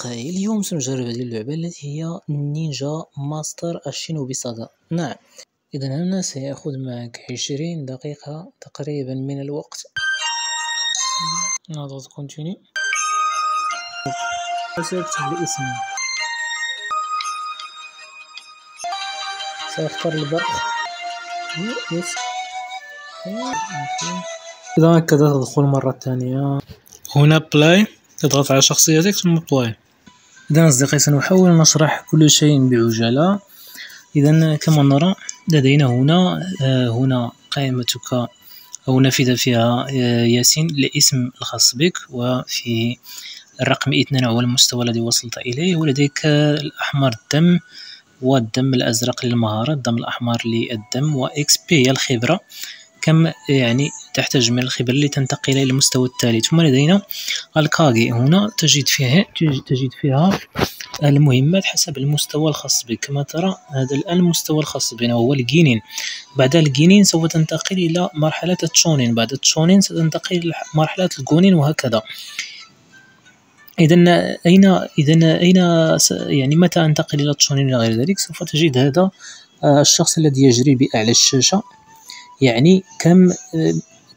أصدقائي اليوم سنجرب هذه اللعبة التي هي ninja master الشينوبي saga. نعم. إذا هنا سيأخذ معك عشرين دقيقة تقريبا من الوقت. نضغط continue سأكتب الاسم سأختار البرق. yes. إذا هكذا تدخل مرة ثانية. هنا play تضغط على شخصيتك ثم play إذا أصدقائي سنحاول نشرح كل شيء بعجالة. إذا كما نرى لدينا هنا آه، هنا قائمتك أو نافذة فيها آه، ياسين الاسم الخاص بك وفي الرقم اثنان هو المستوى الذي وصلت إليه. ولديك الأحمر الدم والدم الأزرق للمهارات الدم الأحمر للدم و XP هي الخبرة. كم يعني تحتاج من الخبرة لتنتقل إلى المستوى التالي ثم لدينا الكاغي هنا تجد فيها تجد فيها المهمات حسب المستوى الخاص بك؟ كما ترى هذا الآن المستوى الخاص بنا وهو الجينين بعد الجينين سوف تنتقل إلى مرحلة التشونين. بعد التشونين ستنتقل إلى مرحلة الجونين وهكذا. إذا أين إذا أين يعني متى أنتقل إلى التشونين إلى غير ذلك؟ سوف تجد هذا الشخص الذي يجري بأعلى الشاشة. يعني كم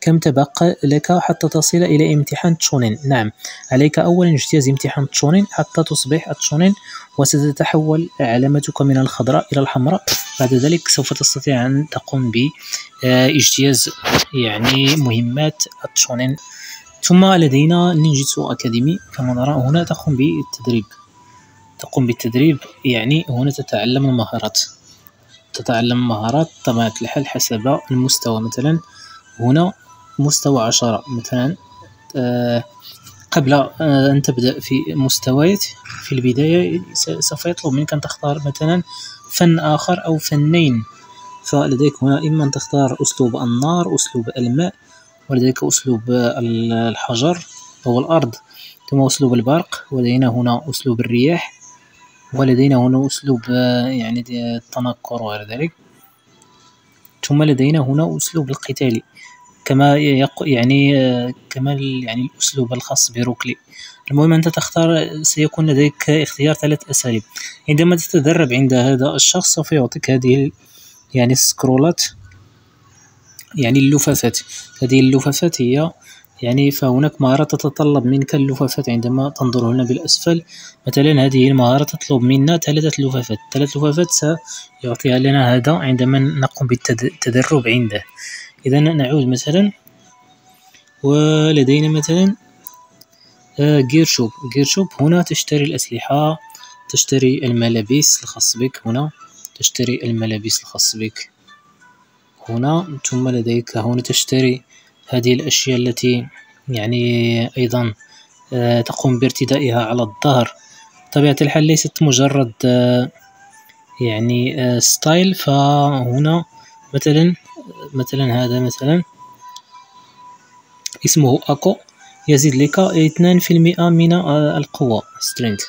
كم تبقى لك حتى تصل إلى امتحان تشونين؟ نعم عليك أولا اجتياز امتحان تشونين حتى تصبح تشونين وستتحول علامتك من الخضراء إلى الحمراء. بعد ذلك سوف تستطيع أن تقوم باجتياز يعني مهمات التشونين. ثم لدينا نينجيتسو أكاديمي كما نرى هنا تقوم بالتدريب. تقوم بالتدريب يعني هنا تتعلم المهارات. تتعلم مهارات طبيعة الحال حسب المستوى مثلا. هنا مستوى عشرة مثلا آه، قبل آه، أن تبدأ في مستويات في البداية سوف يطلب منك أن تختار مثلا فن آخر أو فنين. فلديك هنا إما أن تختار أسلوب النار أسلوب الماء ولديك أسلوب الحجر أو الأرض ثم أسلوب البرق ولدينا هنا أسلوب الرياح. ولدينا هنا أسلوب آه، يعني التنكر وغير ذلك. ثم لدينا هنا أسلوب القتال كما يعني آه، كما يعني الأسلوب الخاص بروكلي. المهم أنت تختار سيكون لديك اختيار ثلاث أساليب. عندما تتدرب عند هذا الشخص سوف يعطيك هذه يعني السكرولات يعني اللفافات. هذه اللفافات هي يعني فهناك مهارة تتطلب منك اللفافات عندما تنظر هنا بالأسفل. مثلا هذه المهارة تطلب منا ثلاثة لفافات. ثلاث لفافات سيعطيها لنا هذا عندما نقوم بالتدرب عنده. إذا نعود مثلا. ولدينا مثلا جير شوب جير شوب هنا تشتري الأسلحة تشتري الملابس الخاص بك. هنا تشتري الملابس الخاص بك. هنا ثم لديك هنا تشتري هذه الأشياء التي يعني أيضا آه، تقوم بارتدائها على الظهر. بطبيعة الحال ليست مجرد آه، يعني ستايل. آه، فهنا مثلا مثلا هذا مثلا اسمه أكو. يزيد لك اثنان في المئة من القوة strength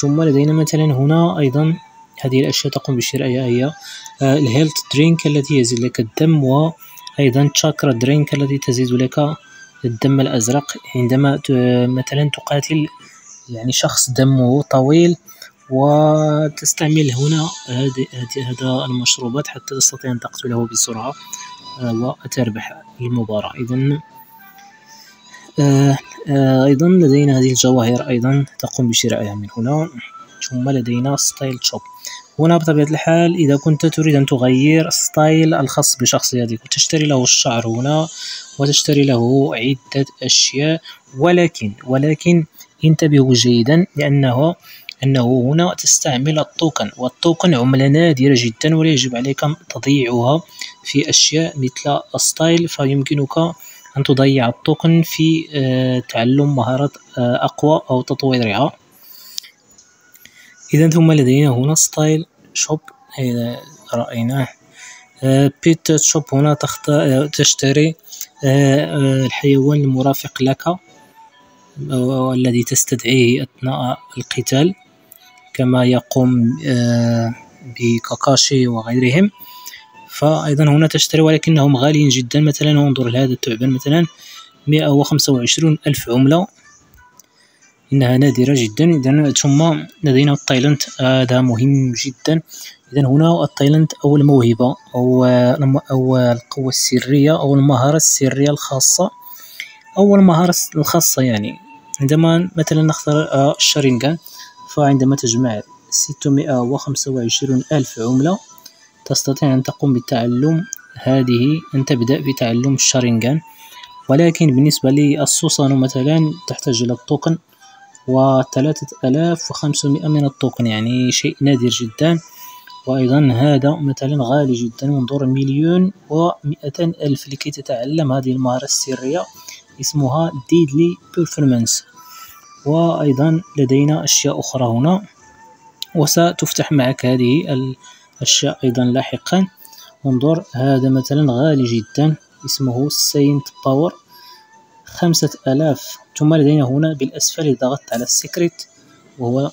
ثم لدينا مثلا هنا أيضا هذه الأشياء تقوم بشرائها هي ال health drink التي يزيد لك الدم و أيضا chakra drink الذي تزيد لك الدم الأزرق. عندما مثلا تقاتل يعني شخص دمه طويل وتستعمل هنا هذا المشروبات حتى تستطيع أن تقتله بسرعة آه، وتربح المباراة. إذا آه، آه، أيضا لدينا هذه الجواهر أيضا تقوم بشرائها من هنا. ثم لدينا style shop هنا بطبيعة الحال إذا كنت تريد أن تغير style الخاص بشخصيتك وتشتري له الشعر هنا وتشتري له عدة أشياء. ولكن ولكن انتبهوا جيدا لأنه أنه هنا تستعمل ال token وال token عملة نادرة جدا ولا يجب عليك تضييعها في أشياء مثل ال style فيمكنك أن تضيع ال token في آه، تعلم مهارات آه، أقوى أو تطويرها. إذا ثم لدينا هنا style shop رأيناه. pet آه، shop هنا آه، تشتري آه، الحيوان المرافق لك والذي تستدعيه أثناء القتال كما يقوم بكاكاشي وغيرهم. فأيضا هنا تشتري ولكنهم غاليين جدا. مثلا انظر لهذا الثعبان مثلا مئة وخمسة وعشرون ألف عملة. إنها نادرة جدا. إذا ثم لدينا ال talent هذا مهم جدا. إذا هنا ال talent أو الموهبة أو أو القوة السرية أو المهارة السرية الخاصة أو المهارة الخاصة يعني. عندما مثلا نختار الشارينغان فعندما تجمع ستمائة وخمسة وعشرون ألف عملة تستطيع أن تقوم بتعلم هذه أن تبدأ بتعلم الشارينغان ولكن بالنسبة للسوسانو مثلا تحتاج إلى التوكن وثلاثة آلاف وخمسمائة من التوكن يعني شيء نادر جدا. وأيضا هذا مثلا غالي جدا انظر مليون ومئتين ألف لكي تتعلم هذه المهارة السرية اسمها deadly performance. وأيضا لدينا أشياء أخرى هنا. وستفتح معك هذه الأشياء أيضا لاحقا. انظر هذا مثلا غالي جدا اسمه saint power. خمسة آلاف. ثم لدينا هنا بالأسفل ضغطت على ال secret وهو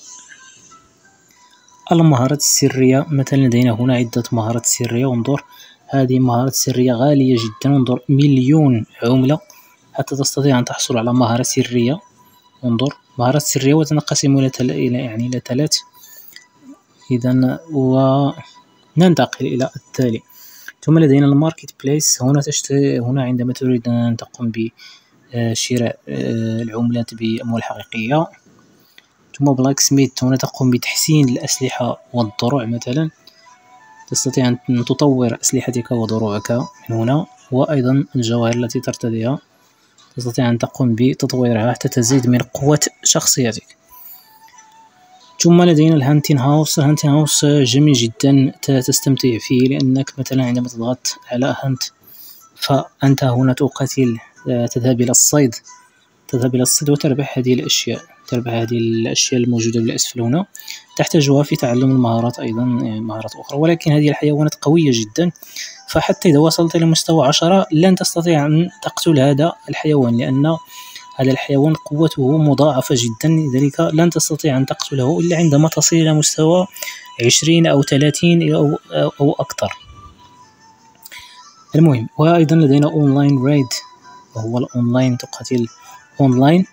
المهارات السرية. مثلا لدينا هنا عدة مهارات سرية. انظر هذه مهارات سرية غالية جدا. انظر مليون عملة. حتى تستطيع أن تحصل على مهارة سرية. انظر مهارات سرية وتنقسم إلى يعني إلى ثلاث. إذا وننتقل إلى التالي. ثم لدينا ال marketplace. هنا تشتري هنا عندما تريد أن تقوم بشراء آه، العملات بأموال حقيقية. ثم blacksmith هنا تقوم بتحسين الأسلحة والدروع مثلا. تستطيع أن تطور أسلحتك ودروعك من هنا. وأيضا الجواهر التي ترتديها. تستطيع أن تقوم بتطويرها حتى تزيد من قوة شخصيتك. ثم لدينا ال hunting house. ال hunting house جميل جدا تستمتع فيه لأنك مثلا عندما تضغط على hunt فأنت هنا تقاتل تذهب إلى الصيد. تذهب إلى الصيد وتربح هذه الأشياء. تربح هذه الأشياء الموجودة بالأسفل هنا. تحتاجها في تعلم المهارات أيضا مهارات أخرى. ولكن هذه الحيوانات قوية جدا. فحتى إذا وصلت إلى مستوى عشرة لن تستطيع أن تقتل هذا الحيوان لأن هذا الحيوان قوته مضاعفة جدا. لذلك لن تستطيع أن تقتله إلا عندما تصل إلى مستوى عشرين أو ثلاثين أو, أو أكثر. المهم وأيضا لدينا online raid وهو الأونلاين تقاتل أونلاين.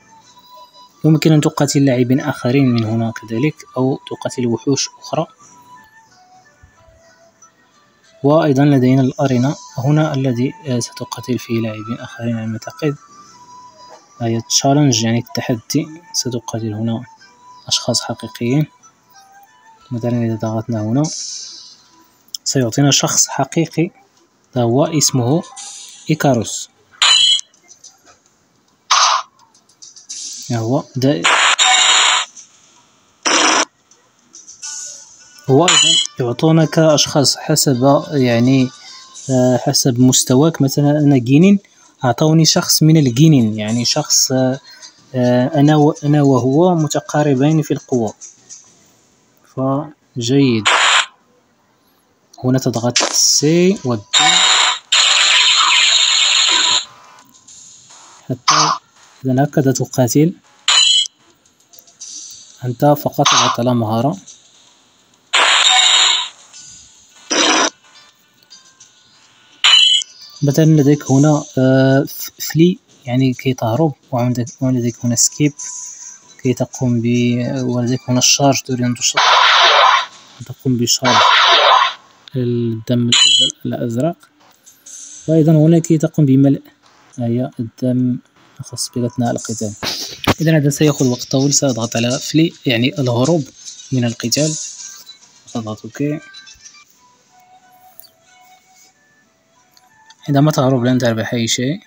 يمكن أن تقاتل لاعبين آخرين من هنا كذلك أو تقاتل وحوش أخرى. وأيضا لدينا الأرينا هنا الذي ستقاتل فيه لاعبين آخرين على ما أعتقد هي تشالنج يعني التحدي. ستقاتل هنا أشخاص حقيقيين. مثلا إذا ضغطنا هنا سيعطينا شخص حقيقي هو اسمه إيكاروس. هو دا هو أيضا يعطونك أشخاص حسب يعني آه، حسب مستواك. مثلا أنا جينين أعطوني شخص من الجينين يعني شخص آه، أنا أنا وهو متقاربين في القوة. فجيد هنا تضغط سي و حتى إذا هكذا تقاتل أنت فقط على مهارة. مثلا لديك هنا فلي يعني كي تهرب وعندك هنا سكيب كي تقوم ب ولديك هنا ال charge تريد تقوم ب charge الدم الأزرق. وأيضا هنا كي تقوم بملء هي الدم الخاص بك أثناء القتال. إذا هذا سيأخذ وقت طويل سأضغط على flee يعني الهروب من القتال. أضغط okay عندما تهرب لن تربح أي شيء.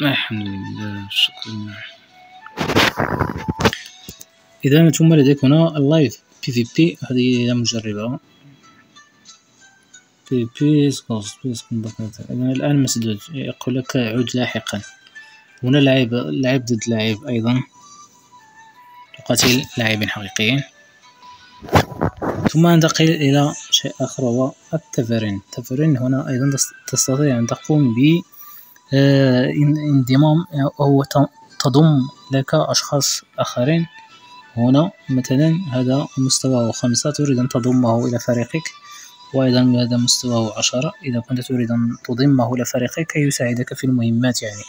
الحمد لله شكرا. إذا ثم لديك هنا اللايف بي في بي هذه مجربة. بي بي سكوز إذا الآن مسدود يقول لك عد لاحقا. هنا لاعب لاعب ضد لاعب أيضا. تقاتل لاعبين حقيقيين. ثم ننتقل إلى شيء آخر وهو التفرين. التفرين هنا أيضا تستطيع أن تقوم ب آه، انضمام أو تضم لك أشخاص آخرين. هنا مثلا هذا مستوى خمسة تريد أن تضمه إلى فريقك. وأيضا هذا مستواه عشرة. إذا كنت تريد أن تضمه لفريقك كي يساعدك في المهمات يعني.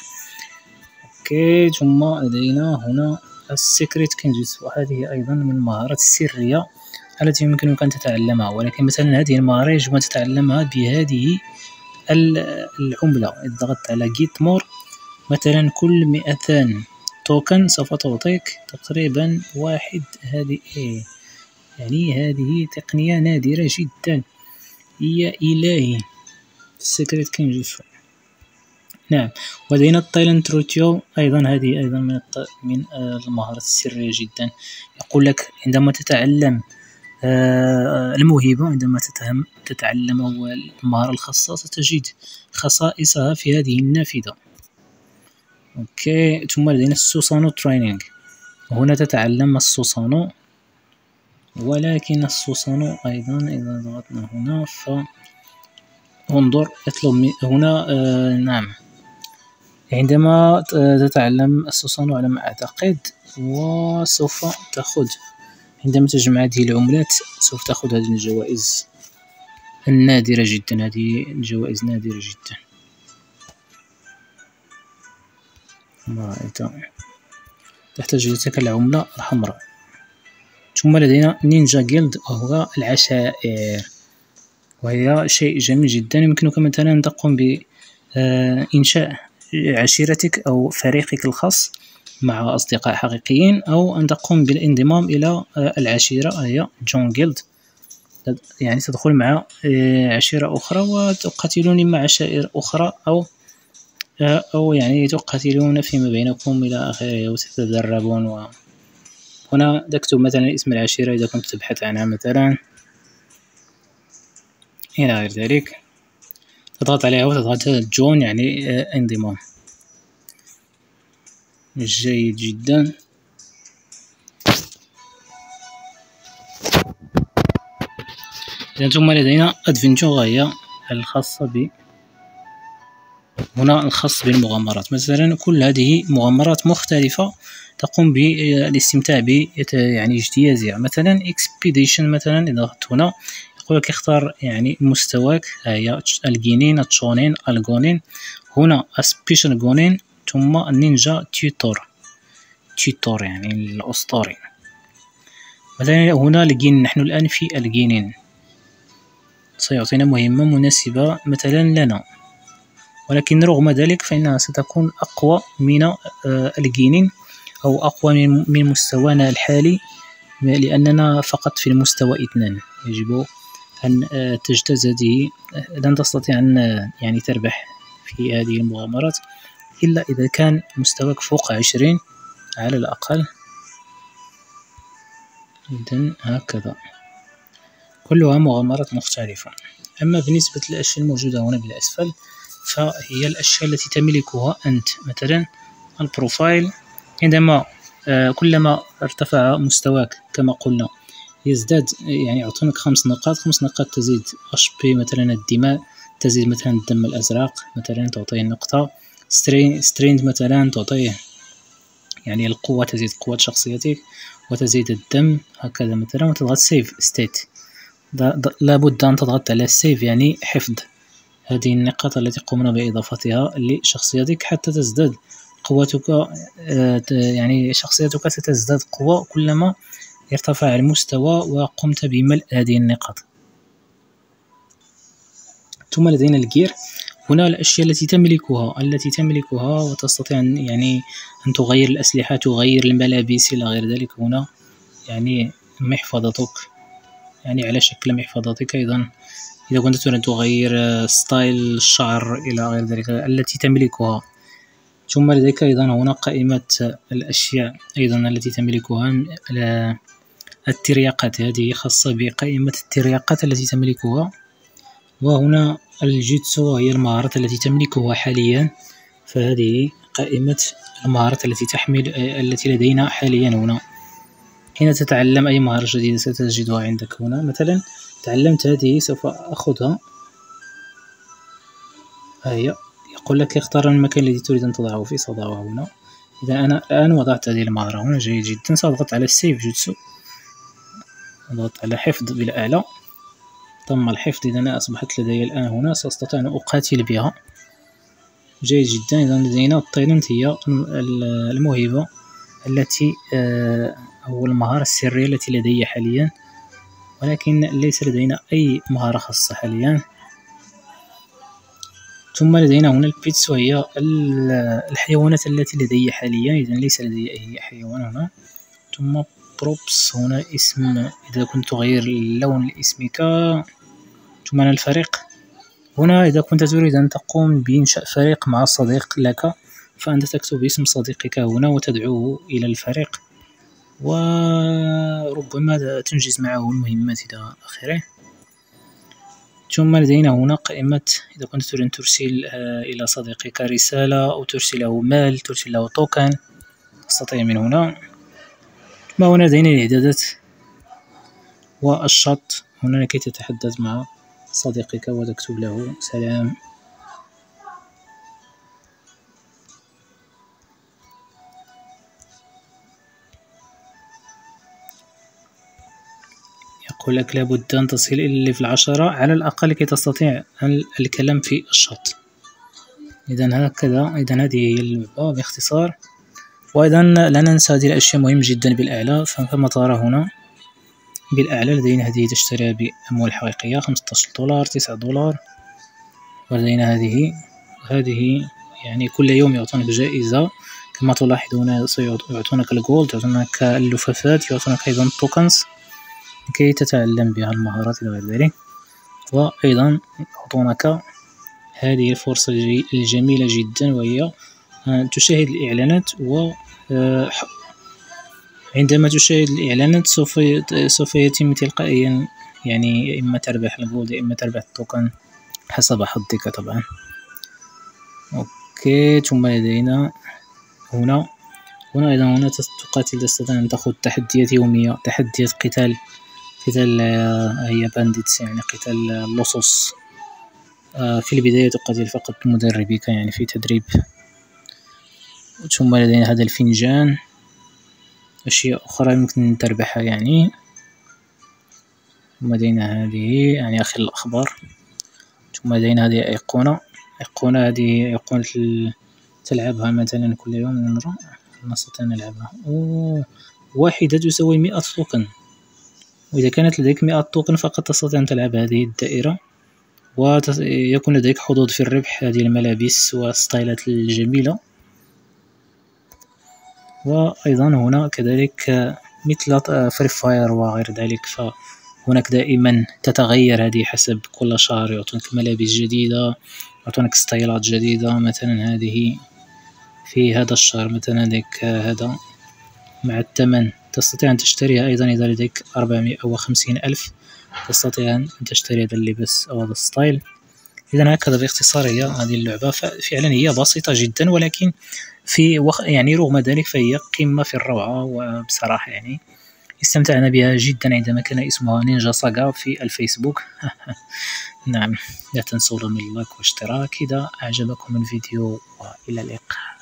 okay ثم لدينا هنا ال secret kinjutsu. وهذه أيضا من المهارات السرية التي يمكنك أن تتعلمها. ولكن مثلا هذه المهارة يجب أن تتعلمها بهذه العملة. إذا ضغطت على get more مثلا كل مئتان token سوف تعطيك تقريبا واحد. هذه إيه؟ يعني هذه تقنية نادرة جدا. يا إلهي ال secret kinjutsu نعم. ولدينا ال talent روتيو. أيضا هذه أيضا من من المهارات السرية جدا. يقول لك عندما تتعلم آه، الموهبة عندما تتعلم المهارة الخاصة ستجد خصائصها في هذه النافذة. okay. ثم لدينا السوسانو training هنا تتعلم السوسانو ولكن السوسانو أيضا إذا ضغطنا هنا ف انظر اطلب هنا آه نعم. عندما تتعلم السوسانو على ما أعتقد وسوف تأخذ عندما تجمع هذه العملات سوف تأخذ هذه الجوائز النادرة جدا هذه جوائز نادرة جدا. رأيت تحتاج تلك العملة الحمراء. ثم لدينا نينجا جيلد وهو العشائر وهي شيء جميل جدا. يمكنك مثلا أن تقوم بإنشاء عشيرتك أو فريقك الخاص مع أصدقاء حقيقيين أو أن تقوم بالانضمام إلى العشيرة هي جون جيلد. يعني تدخل مع عشيرة أخرى وتقاتلون مع عشائر أخرى أو أو يعني تقاتلون فيما بينكم إلى آخره وتتدربون و هنا تكتب مثلا اسم العشيرة إذا كنت تبحث عنها مثلا. إلى غير ذلك. تضغط عليها وتضغط join يعني آه، انضمام جيد جدا. إذا ثم لدينا adventure هي الخاصة ب هنا الخاص بالمغامرات. مثلا كل هذه مغامرات مختلفة تقوم بالاستمتاع ب يعني اجتيازها مثلا expedition مثلا إذا ضغطت هنا يقول لك اختار يعني مستواك. هي ال genin ال chunin ال jonin. هنا special jonin ثم النينجا tutor tutor يعني الأسطوري. مثلا هنا ال genin نحن الآن في ال genin سيعطينا مهمة مناسبة مثلا لنا. ولكن رغم ذلك فإنها ستكون أقوى من آه، ال genin أو أقوى من مستوانا الحالي لأننا فقط في المستوى إثنان. يجب أن آه، تجتاز هذه آه، لن تستطيع أن يعني تربح في هذه المغامرات إلا إذا كان مستواك فوق عشرين على الأقل. إذن هكذا. كلها مغامرات مختلفة. أما بالنسبة للأشياء الموجودة هنا بالأسفل فهي الأشياء التي تملكها أنت. مثلا ال profile عندما آه، كلما ارتفع مستواك كما قلنا يزداد يعني يعطونك خمس نقاط خمس نقاط تزيد HP مثلا الدماء تزيد مثلا الدم الأزرق مثلا تعطيه stren strength مثلا تعطيه يعني القوة تزيد قوة شخصيتك وتزيد الدم هكذا مثلا وتضغط save stats لابد أن تضغط على save يعني حفظ. هذه النقاط التي قمنا بإضافتها لشخصيتك حتى تزداد قوتك آه، يعني شخصيتك ستزداد قوة كلما ارتفع المستوى وقمت بملء هذه النقاط. ثم لدينا الجير. هنا الأشياء التي تملكها التي تملكها وتستطيع أن يعني أن تغير الأسلحة تغير الملابس إلى غير ذلك. هنا يعني محفظتك يعني على شكل محفظتك أيضا. إذا كنت تريد تغير style الشعر إلى غير ذلك التي تملكها. ثم لديك أيضا هنا قائمة الأشياء أيضا التي تملكها الترياقات. هذه خاصة بقائمة الترياقات التي تملكها. وهنا ال jutsu هي المهارات التي تملكها حاليا. فهذه قائمة المهارات التي تحمل التي لدينا حاليا هنا. حين تتعلم أي مهارة جديدة ستجدها عندك هنا. مثلا تعلمت هذه سوف أخذها. هي يقول لك اختار المكان الذي تريد أن تضعه فيه سأضعه هنا. إذا أنا الآن وضعت هذه المهارة هنا جيد جدا. سأضغط على ال save jutsu. أضغط على حفظ بالأعلى تم الحفظ. إذا أصبحت لدي الآن هنا سأستطيع أن أقاتل بها. جيد جدا. إذا لدينا ال talent هي الموهبة التي آه، أو المهارة السرية التي لدي حاليا. ولكن ليس لدينا أي مهارة خاصة حاليا. ثم لدينا هنا ال pets وهي الحيوانات التي لدي حاليا. إذا ليس لدي أي حيوان هنا. ثم props هنا اسم إذا كنت تغير اللون لاسمك. ثم الفريق. هنا إذا كنت تريد أن تقوم بإنشاء فريق مع صديق لك فأنت تكتب اسم صديقك هنا وتدعوه إلى الفريق. وربما تنجز معه المهمات إلى آخره. ثم لدينا هنا قائمة إذا كنت تريد أن ترسل آه، إلى صديقك رسالة أو ترسل له مال ترسل له توكن تستطيع من هنا. ثم هنا؟ لدينا الإعدادات والشط. هنا لكي تتحدث مع صديقك وتكتب له. سلام. يقول لك لابد أن تصل إلى ال level العشرة على الأقل لكي تستطيع الكلام في الشط. إذا هكذا إذا هذه هي اللعبة باختصار. وأيضا لا ننسى هذه الأشياء مهمة جدا بالأعلى. فكما ترى هنا بالأعلى لدينا هذه تشتريها بأموال حقيقية خمسطاش دولار تسعة دولار. ولدينا هذه هذه يعني كل يوم يعطونك جائزة. كما تلاحظون سيعطونك ال gold يعطونك اللفافات يعطونك أيضا ال tokens. لكي تتعلم بها المهارات إلى غير ذلك وأيضا يعطونك هذه الفرصة الجميلة جدا وهي تشاهد الإعلانات و آه، عندما تشاهد الإعلانات سوف سوف يتم تلقائيا يعني إما تربح ال gold إما تربح ال token حسب حظك طبعا. okay ثم لدينا هنا. هنا أيضا هنا تقاتل تستطيع أن تأخذ تحديات يومية تحديات قتال. قتال آه، هي بانديتس يعني قتال اللصوص آه، في البداية تقاتل فقط مدربيك يعني في تدريب. ثم لدينا هذا الفنجان. أشياء أخرى يمكن تربحها يعني. ثم لدينا هذه يعني أخي الأخبار. ثم لدينا هذه أيقونة. أيقونة هذه أيقونة تلعبها مثلا كل يوم نرى. نستطيع نلعبها. أوه واحدة تساوي مئة token وإذا كانت لديك مئة token فقط تستطيع أن تلعب هذه الدائرة ويكون لديك حظوظ في الربح هذه الملابس والستايلات الجميلة. وأيضا هنا كذلك مثل فري فاير وغير ذلك فهناك دائما تتغير هذه حسب كل شهر يعطونك ملابس جديدة يعطونك ستايلات جديدة مثلا هذه في هذا الشهر مثلا هذاك هذا مع الثمن. تستطيع أن تشتريها أيضا إذا لديك أربعمائة وخمسين ألف. تستطيع أن تشتري هذا اللبس أو هذا ال style. إذا هكذا باختصار هي هذه اللعبة. فعلا هي بسيطة جدا ولكن في وخ... يعني رغم ذلك فهي قمة في الروعة وبصراحة يعني استمتعنا بها جدا عندما كان اسمها نينجا ساغا في الفيسبوك. نعم لا تنسوا من اللايك والاشتراك. إذا أعجبكم الفيديو وإلى اللقاء.